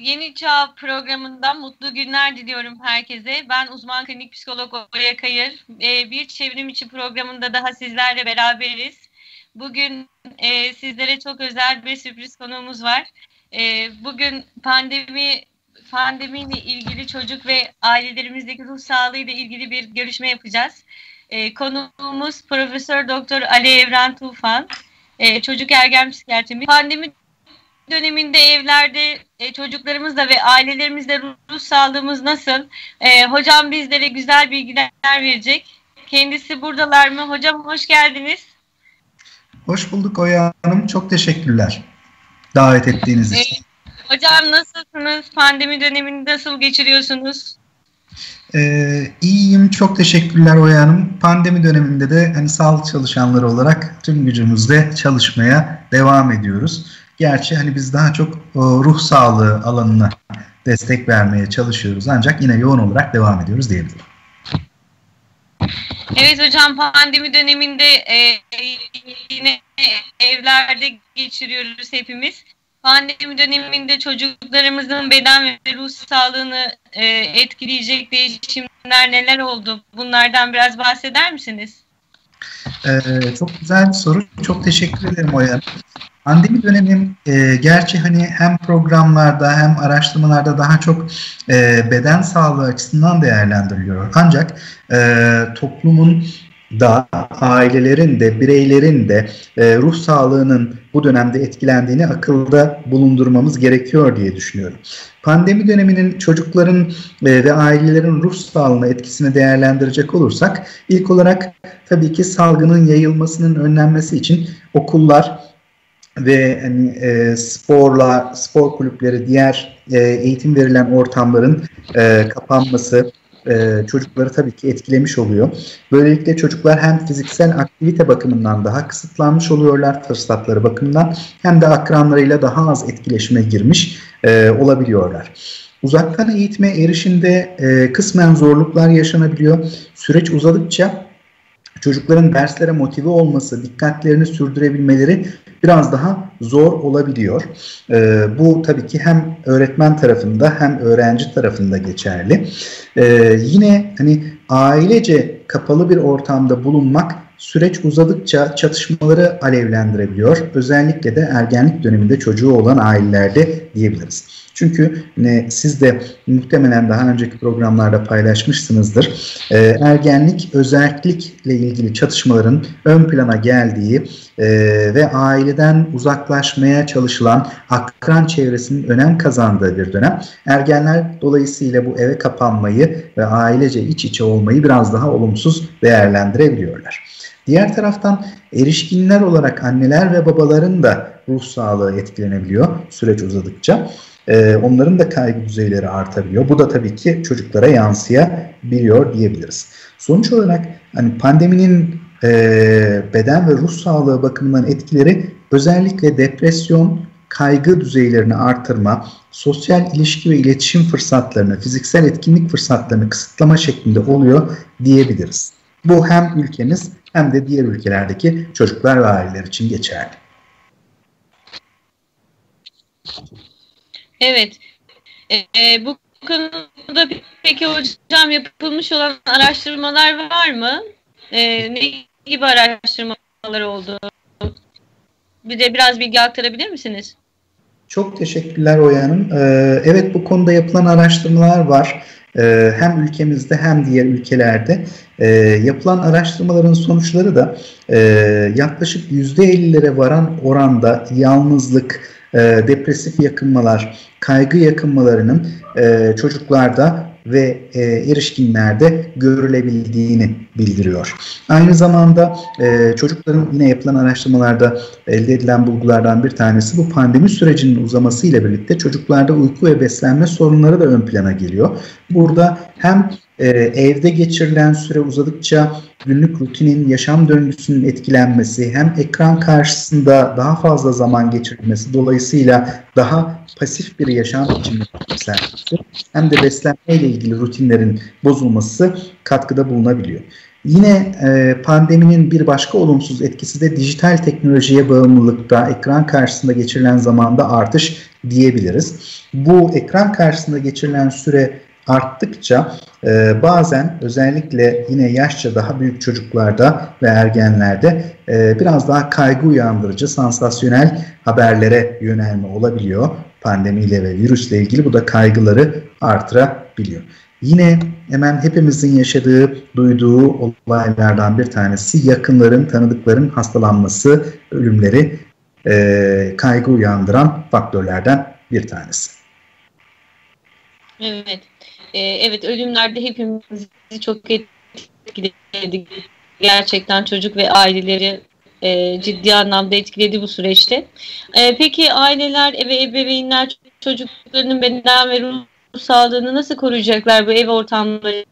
Yeni Çağ programından mutlu günler diliyorum herkese. Ben uzman klinik psikolog Oya Kayır. E, bir çevrim içi programında daha sizlerle beraberiz. Bugün e, sizlere çok özel bir sürpriz konuğumuz var. E, bugün pandemi pandemiyle ilgili çocuk ve ailelerimizdeki ruh sağlığı ile ilgili bir görüşme yapacağız. E, konuğumuz Profesör Doktor Ali Evren Tufan. Çocuk ergen psikiyatrimiz. Pandemi döneminde evlerde e, çocuklarımızla ve ailelerimizle ruh sağlığımız nasıl? E, hocam bizlere güzel bilgiler verecek. Kendisi buradalar mı? Hocam hoş geldiniz. Hoş bulduk Oya Hanım. Çok teşekkürler davet ettiğiniz için. E, hocam nasılsınız? Pandemi dönemini nasıl geçiriyorsunuz? Ee, iyiyim. Çok teşekkürler Oya Hanım. Pandemi döneminde de hani sağlık çalışanları olarak tüm gücümüzle çalışmaya devam ediyoruz. Gerçi hani biz daha çok o, ruh sağlığı alanına destek vermeye çalışıyoruz ancak yine yoğun olarak devam ediyoruz diyebilirim. Evet hocam pandemi döneminde e, yine evlerde geçiriyoruz hepimiz. Pandemi döneminde çocuklarımızın beden ve ruh sağlığını e, etkileyecek değişimler neler oldu? Bunlardan biraz bahseder misiniz? Ee, çok güzel bir soru. Çok teşekkür ederim Oya. Pandemi dönemi e, gerçi hani hem programlarda hem araştırmalarda daha çok e, beden sağlığı açısından değerlendiriliyor. Ancak e, toplumun da ailelerin de bireylerin de e, ruh sağlığının bu dönemde etkilendiğini akılda bulundurmamız gerekiyor diye düşünüyorum. Pandemi döneminin çocukların e, ve ailelerin ruh sağlığına etkisini değerlendirecek olursak ilk olarak tabii ki salgının yayılmasının önlenmesi için okullar ve hani e, sporla spor kulüpleri diğer e, eğitim verilen ortamların e, kapanması e, çocukları tabii ki etkilemiş oluyor. Böylelikle çocuklar hem fiziksel aktivite bakımından daha kısıtlanmış oluyorlar fırsatları bakımından hem de akranlarıyla daha az etkileşime girmiş e, olabiliyorlar. Uzaktan eğitime erişimde e, kısmen zorluklar yaşanabiliyor. Süreç uzadıkça çocukların derslere motive olması, dikkatlerini sürdürebilmeleri biraz daha zor olabiliyor. E, bu tabii ki hem öğretmen tarafında hem öğrenci tarafında geçerli. E, yine hani ailece kapalı bir ortamda bulunmak süreç uzadıkça çatışmaları alevlendirebiliyor. Özellikle de ergenlik döneminde çocuğu olan ailelerde diyebiliriz. Çünkü ne, siz de muhtemelen daha önceki programlarda paylaşmışsınızdır. E, ergenlik özellikle ilgili çatışmaların ön plana geldiği e, ve aileden uzaklaşmaya çalışılan akran çevresinin önem kazandığı bir dönem. Ergenler dolayısıyla bu eve kapanmayı ve ailece iç içe olmayı biraz daha olumsuz değerlendirebiliyorlar. Diğer taraftan erişkinler olarak anneler ve babaların da ruh sağlığı etkilenebiliyor süreç uzadıkça. Ee, onların da kaygı düzeyleri artabiliyor. Bu da tabii ki çocuklara yansıyabiliyor diyebiliriz. Sonuç olarak hani pandeminin e, beden ve ruh sağlığı bakımından etkileri özellikle depresyon, kaygı düzeylerini artırma, sosyal ilişki ve iletişim fırsatlarını, fiziksel etkinlik fırsatlarını kısıtlama şeklinde oluyor diyebiliriz. Bu hem ülkemiz hem de diğer ülkelerdeki çocuklar ve aileler için geçerli. Evet. Ee, bu konuda peki hocam yapılmış olan araştırmalar var mı? Ee, ne gibi araştırmalar oldu? Bir de biraz bilgi aktarabilir misiniz? Çok teşekkürler Oya Hanım. Ee, evet bu konuda yapılan araştırmalar var. Ee, hem ülkemizde hem diğer ülkelerde e, yapılan araştırmaların sonuçları da e, yaklaşık %50'lere varan oranda yalnızlık, e, depresif yakınmalar, kaygı yakınmalarının e, çocuklarda ve e, erişkinlerde görülebildiğini bildiriyor. Aynı zamanda e, çocukların yine yapılan araştırmalarda elde edilen bulgulardan bir tanesi bu pandemi sürecinin uzaması ile birlikte çocuklarda uyku ve beslenme sorunları da ön plana geliyor. Burada hem e, evde geçirilen süre uzadıkça günlük rutinin, yaşam döngüsünün etkilenmesi, hem ekran karşısında daha fazla zaman geçirilmesi, dolayısıyla daha pasif bir yaşam biçimi sergisi, hem de beslenme ile ilgili rutinlerin bozulması katkıda bulunabiliyor. Yine e, pandeminin bir başka olumsuz etkisi de dijital teknolojiye bağımlılıkta, ekran karşısında geçirilen zamanda artış diyebiliriz. Bu ekran karşısında geçirilen süre arttıkça e, bazen özellikle yine yaşça daha büyük çocuklarda ve ergenlerde e, biraz daha kaygı uyandırıcı, sansasyonel haberlere yönelme olabiliyor. Pandemiyle ve virüsle ilgili bu da kaygıları artırabiliyor. Yine hemen hepimizin yaşadığı, duyduğu olaylardan bir tanesi yakınların, tanıdıkların hastalanması, ölümleri e, kaygı uyandıran faktörlerden bir tanesi. Evet. Ee, evet ölümlerde hepimizi çok etkiledi. Gerçekten çocuk ve aileleri e, ciddi anlamda etkiledi bu süreçte. E, peki aileler ve ebeveynler çocuklarının beden ve ruh sağlığını nasıl koruyacaklar bu ev ortamlarında?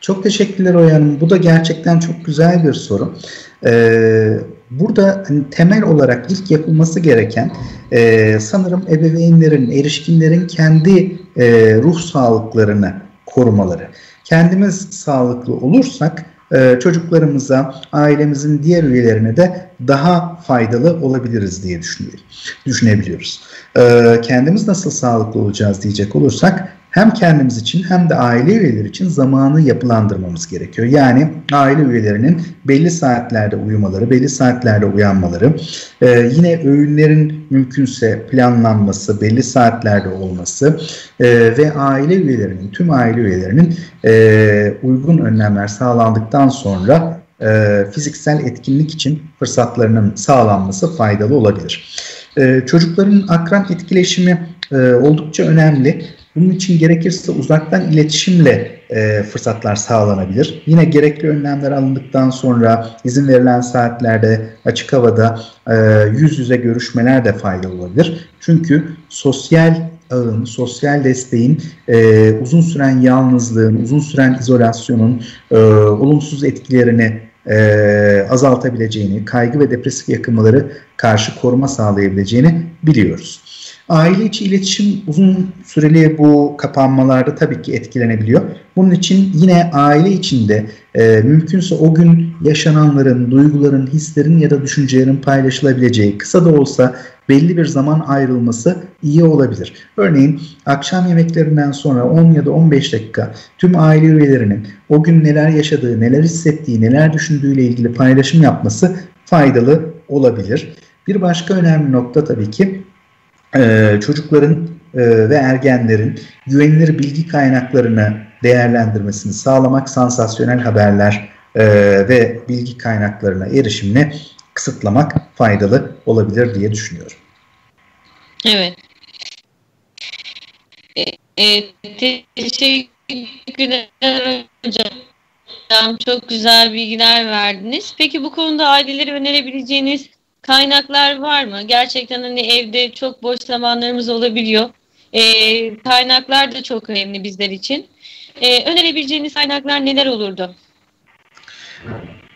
Çok teşekkürler Oya Hanım. Bu da gerçekten çok güzel bir soru. Ee, burada hani, temel olarak ilk yapılması gereken e, sanırım ebeveynlerin, erişkinlerin kendi e, ruh sağlıklarını korumaları. Kendimiz sağlıklı olursak e, çocuklarımıza, ailemizin diğer üyelerine de daha faydalı olabiliriz diye düşünüyoruz, düşünebiliyoruz. E, kendimiz nasıl sağlıklı olacağız diyecek olursak hem kendimiz için hem de aile üyeleri için zamanı yapılandırmamız gerekiyor. Yani aile üyelerinin belli saatlerde uyumaları, belli saatlerde uyanmaları, e, yine öğünlerin mümkünse planlanması, belli saatlerde olması e, ve aile üyelerinin, tüm aile üyelerinin e, uygun önlemler sağlandıktan sonra e, fiziksel etkinlik için fırsatlarının sağlanması faydalı olabilir. E, çocukların akran etkileşimi e, oldukça önemli. Bunun için gerekirse uzaktan iletişimle e, fırsatlar sağlanabilir. Yine gerekli önlemler alındıktan sonra izin verilen saatlerde açık havada e, yüz yüze görüşmeler de faydalı olabilir. Çünkü sosyal ağın, sosyal desteğin, e, uzun süren yalnızlığın, uzun süren izolasyonun e, olumsuz etkilerini e, azaltabileceğini, kaygı ve depresif yakınmaları karşı koruma sağlayabileceğini biliyoruz. Aile içi iletişim uzun süreli bu kapanmalarda tabii ki etkilenebiliyor. Bunun için yine aile içinde e, mümkünse o gün yaşananların, duyguların, hislerin ya da düşüncelerin paylaşılabileceği kısa da olsa belli bir zaman ayrılması iyi olabilir. Örneğin akşam yemeklerinden sonra 10 ya da 15 dakika tüm aile üyelerinin o gün neler yaşadığı, neler hissettiği, neler düşündüğüyle ilgili paylaşım yapması faydalı olabilir. Bir başka önemli nokta tabii ki e, çocukların e, ve ergenlerin güvenilir bilgi kaynaklarını değerlendirmesini sağlamak, sansasyonel haberler e, ve bilgi kaynaklarına erişimini kısıtlamak faydalı olabilir diye düşünüyorum. Evet. E, e, teşekkürler hocam. Çok güzel bilgiler verdiniz. Peki bu konuda aileleri önerebileceğiniz kaynaklar var mı? Gerçekten hani evde çok boş zamanlarımız olabiliyor. E, kaynaklar da çok önemli bizler için. E, önerebileceğiniz kaynaklar neler olurdu?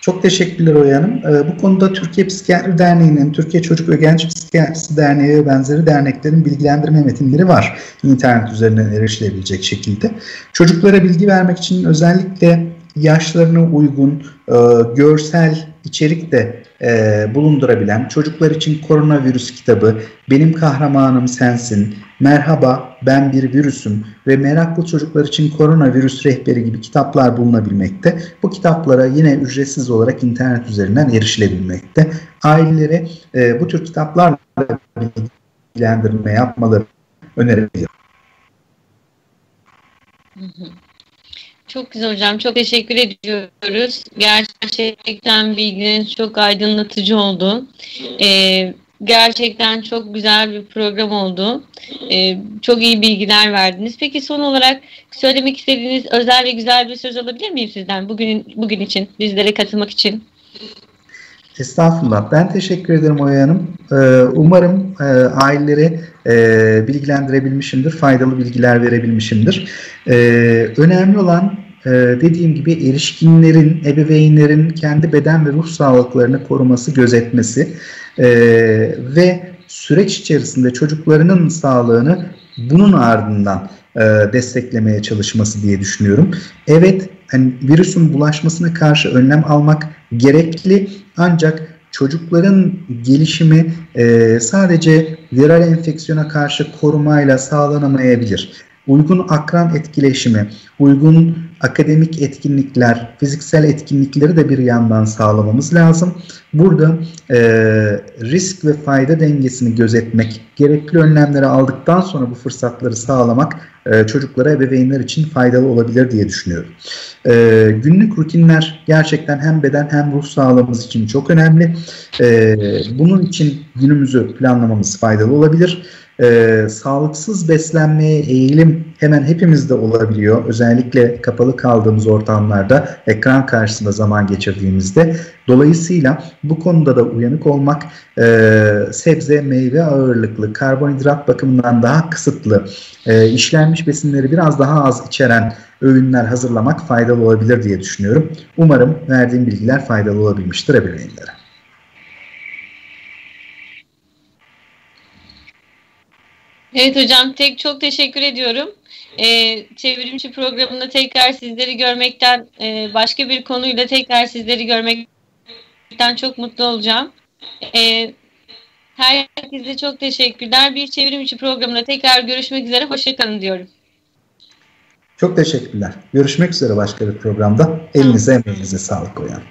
Çok teşekkürler Oya Hanım. Ee, bu konuda Türkiye Psikiyatri Derneği'nin, Türkiye Çocuk ve Genç Psikiyatrisi Derneği ve benzeri derneklerin bilgilendirme metinleri var. İnternet üzerinden erişilebilecek şekilde. Çocuklara bilgi vermek için özellikle yaşlarına uygun e, görsel içerik de e, bulundurabilen çocuklar için koronavirüs kitabı, Benim Kahramanım Sensin, Merhaba Ben Bir Virüsüm ve Meraklı Çocuklar için Koronavirüs Rehberi gibi kitaplar bulunabilmekte. Bu kitaplara yine ücretsiz olarak internet üzerinden erişilebilmekte. Ailelere e, bu tür kitaplarla bilgilendirme yapmaları önerebilirim. Hı. Çok güzel hocam. Çok teşekkür ediyoruz. Gerçekten bilginiz çok aydınlatıcı oldu. Ee, gerçekten çok güzel bir program oldu. Ee, çok iyi bilgiler verdiniz. Peki son olarak söylemek istediğiniz özel ve güzel bir söz alabilir miyim sizden bugün bugün için, bizlere katılmak için? Estağfurullah. Ben teşekkür ederim Oya Hanım. Ee, umarım e, aileleri e, bilgilendirebilmişimdir, faydalı bilgiler verebilmişimdir. Ee, önemli olan e, dediğim gibi erişkinlerin, ebeveynlerin kendi beden ve ruh sağlıklarını koruması, gözetmesi ve süreç içerisinde çocuklarının sağlığını bunun ardından desteklemeye çalışması diye düşünüyorum. Evet hani virüsün bulaşmasına karşı önlem almak gerekli ancak çocukların gelişimi e, sadece viral enfeksiyona karşı korumayla sağlanamayabilir. Uygun akran etkileşimi, uygun akademik etkinlikler, fiziksel etkinlikleri de bir yandan sağlamamız lazım. Burada e, risk ve fayda dengesini gözetmek, gerekli önlemleri aldıktan sonra bu fırsatları sağlamak e, çocuklara, ebeveynler için faydalı olabilir diye düşünüyorum. E, günlük rutinler gerçekten hem beden hem ruh sağlığımız için çok önemli. E, bunun için günümüzü planlamamız faydalı olabilir e, sağlıksız beslenmeye eğilim hemen hepimizde olabiliyor. Özellikle kapalı kaldığımız ortamlarda ekran karşısında zaman geçirdiğimizde. Dolayısıyla bu konuda da uyanık olmak e, sebze, meyve ağırlıklı, karbonhidrat bakımından daha kısıtlı, e, işlenmiş besinleri biraz daha az içeren öğünler hazırlamak faydalı olabilir diye düşünüyorum. Umarım verdiğim bilgiler faydalı olabilmiştir ebeveynlere. Evet hocam tek çok teşekkür ediyorum. Ee, çevrimçi programında tekrar sizleri görmekten e, başka bir konuyla tekrar sizleri görmekten çok mutlu olacağım. Ee, herkese çok teşekkürler. Bir çevrimçi programında tekrar görüşmek üzere. Hoşçakalın diyorum. Çok teşekkürler. Görüşmek üzere başka bir programda. Elinize emeğinize sağlık koyan.